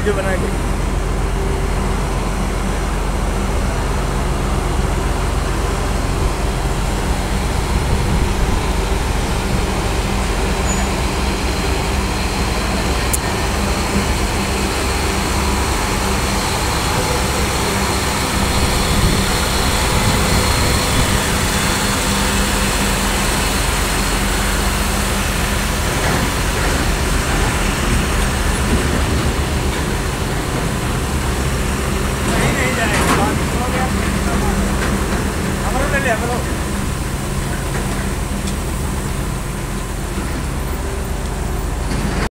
Video बनाई थी Evelyn.